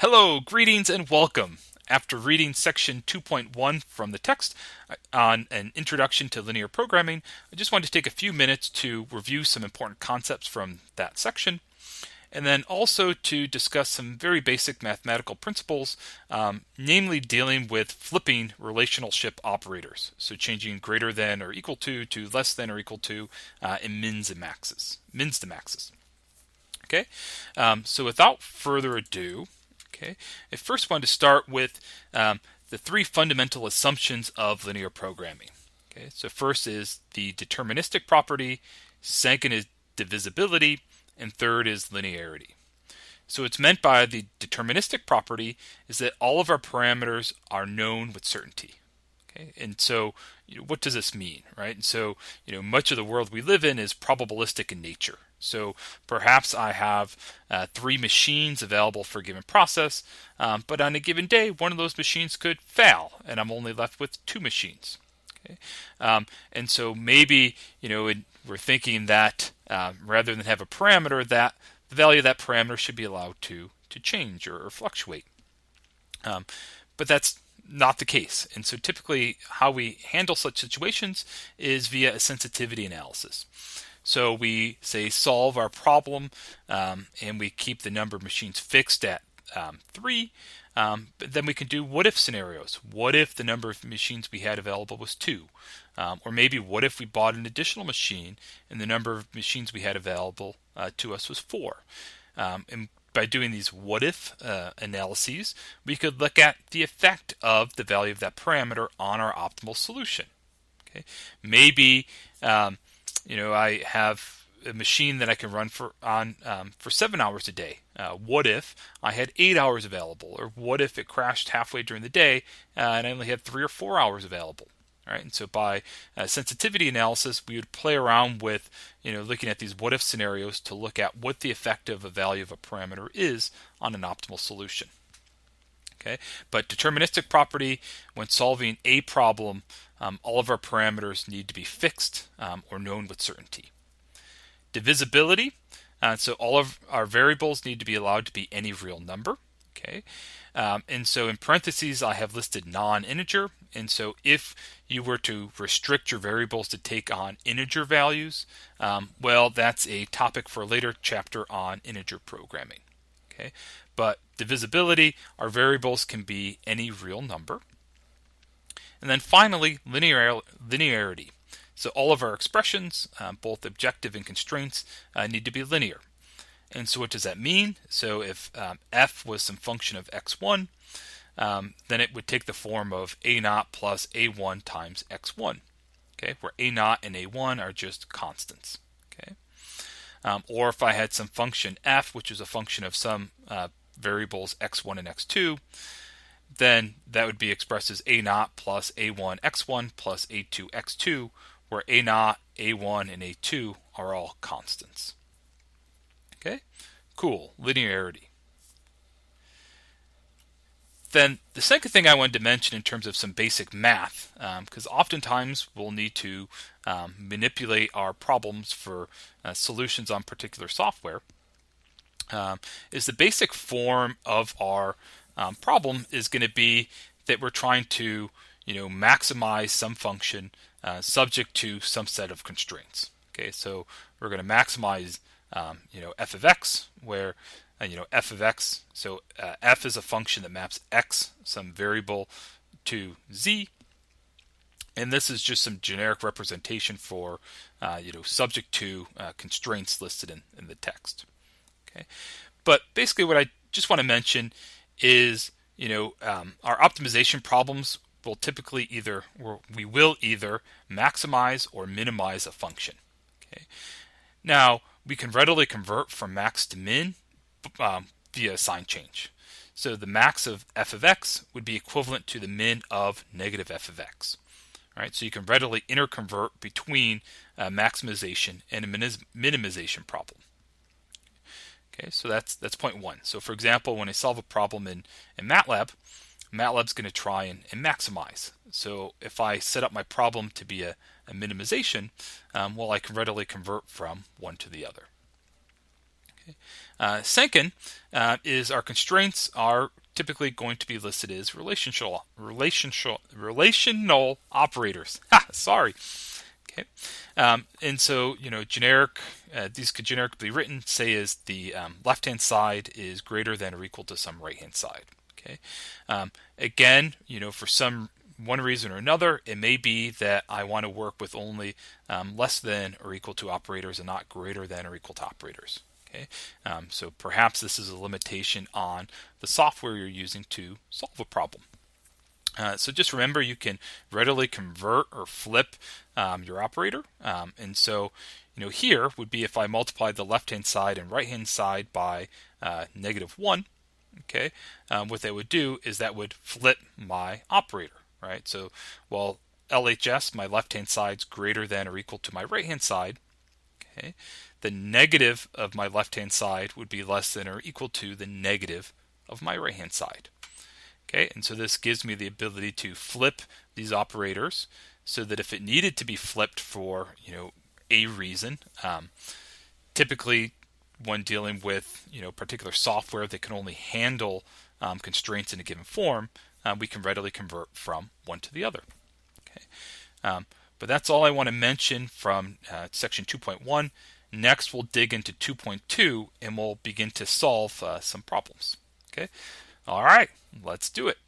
Hello, greetings, and welcome. After reading section 2.1 from the text uh, on an introduction to linear programming, I just wanted to take a few minutes to review some important concepts from that section, and then also to discuss some very basic mathematical principles, um, namely dealing with flipping relationship operators, so changing greater than or equal to to less than or equal to uh, in mins and maxes, mins to maxes. Okay, um, so without further ado, Okay, I first wanted to start with um, the three fundamental assumptions of linear programming. Okay, so first is the deterministic property, second is divisibility, and third is linearity. So what's meant by the deterministic property is that all of our parameters are known with certainty. Okay, and so you know, what does this mean, right? And so you know much of the world we live in is probabilistic in nature. So perhaps I have uh, three machines available for a given process, um, but on a given day, one of those machines could fail, and I'm only left with two machines. Okay? Um, and so maybe you know we're thinking that um, rather than have a parameter, that the value of that parameter should be allowed to to change or, or fluctuate. Um, but that's not the case. And so typically, how we handle such situations is via a sensitivity analysis. So we say solve our problem, um, and we keep the number of machines fixed at um, three. Um, but then we can do what if scenarios. What if the number of machines we had available was two? Um, or maybe what if we bought an additional machine and the number of machines we had available uh, to us was four? Um, and by doing these what if uh, analyses, we could look at the effect of the value of that parameter on our optimal solution. Okay, maybe um, you know, I have a machine that I can run for on um, for seven hours a day. Uh, what if I had eight hours available, or what if it crashed halfway during the day uh, and I only had three or four hours available? All right, and so by uh, sensitivity analysis, we would play around with you know looking at these what if scenarios to look at what the effect of a value of a parameter is on an optimal solution. Okay, but deterministic property when solving a problem um, all of our parameters need to be fixed um, or known with certainty. Divisibility, uh, so all of our variables need to be allowed to be any real number. Okay, um, and so in parentheses I have listed non-integer, and so if you were to restrict your variables to take on integer values, um, well, that's a topic for a later chapter on integer programming. Okay, but divisibility, our variables can be any real number. And then finally, linear, linearity. So all of our expressions, um, both objective and constraints, uh, need to be linear. And so what does that mean? So if um, f was some function of x1, um, then it would take the form of a naught plus a1 times x1. Okay, where a naught and a1 are just constants. Okay, um, or if I had some function f, which is a function of some uh, variables x1 and x2, then that would be expressed as a naught plus a1 x1 plus a2 x2, where a naught, a1, and a2 are all constants. Okay, cool, linearity. Then the second thing I wanted to mention in terms of some basic math, because um, oftentimes we'll need to um, manipulate our problems for uh, solutions on particular software, um, is the basic form of our um, problem is going to be that we're trying to you know maximize some function uh, subject to some set of constraints. Okay, so we're going to maximize um, you know f of x where uh, you know f of x. So uh, f is a function that maps x, some variable, to z, and this is just some generic representation for uh, you know subject to uh, constraints listed in, in the text. Okay, but basically what I just want to mention is you know um, our optimization problems will typically either we will either maximize or minimize a function. Okay. Now we can readily convert from max to min um, via sign change. So the max of f of x would be equivalent to the min of negative f of x. Right, so you can readily interconvert between uh, maximization and a minimization problem. Okay, so that's that's point one. So for example, when I solve a problem in, in MATLAB, MATLAB's going to try and, and, maximize. So if I set up my problem to be a, a minimization, um, well, I can readily convert from one to the other. Okay. Uh, second uh, is our constraints are typically going to be listed as relational relational relational operators. Ha, sorry. Okay, um, and so you know generic uh, these could generically be written say as the um, left hand side is greater than or equal to some right hand side. Okay, um, again, you know for some one reason or another, it may be that I want to work with only um, less than or equal to operators and not greater than or equal to operators. Okay, um, so perhaps this is a limitation on the software you're using to solve a problem. Uh, so just remember you can readily convert or flip um, your operator. Um, and so, you know, here would be if I multiply the left hand side and right hand side by uh, negative 1. Okay, um, what that would do is that would flip my operator, right? So, while LHS, my left hand side, is greater than or equal to my right hand side, okay, the negative of my left hand side would be less than or equal to the negative of my right hand side. Okay, and so this gives me the ability to flip these operators so that if it needed to be flipped for you know a reason, um, typically when dealing with you know particular software that can only handle um, constraints in a given form, uh, we can readily convert from one to the other. Okay, um, but that's all I want to mention from uh, section 2.1. Next, we'll dig into 2.2 and we'll begin to solve uh, some problems. Okay, all right, let's do it.